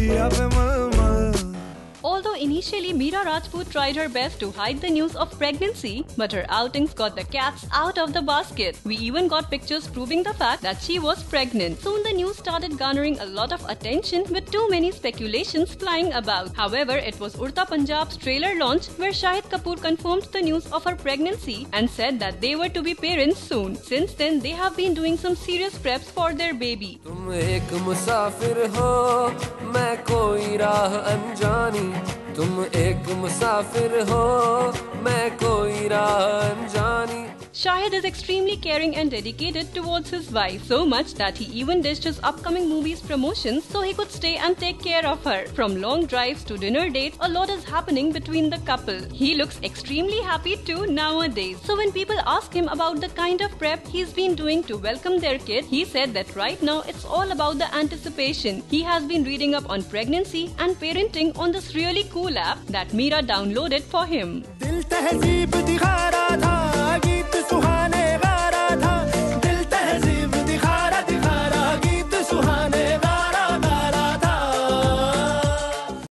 Si ya me Initially, Mira Rajput tried her best to hide the news of pregnancy, but her outings got the cats out of the basket. We even got pictures proving the fact that she was pregnant. Soon the news started garnering a lot of attention with too many speculations flying about. However, it was Udta Punjab's trailer launch where Shahid Kapoor confirmed the news of her pregnancy and said that they were to be parents soon. Since then, they have been doing some serious preps for their baby. तुम एक मुसाफिर हो मैं कोई राह अनजानी तुम एक मुसाफिर हो। Shahid is extremely caring and dedicated towards his wife, so much that he even ditched his upcoming movie's promotions so he could stay and take care of her. From long drives to dinner dates, a lot is happening between the couple. He looks extremely happy too nowadays. So when people ask him about the kind of prep he's been doing to welcome their kid, he said that right now it's all about the anticipation. He has been reading up on pregnancy and parenting on this really cool app that Mira downloaded for him.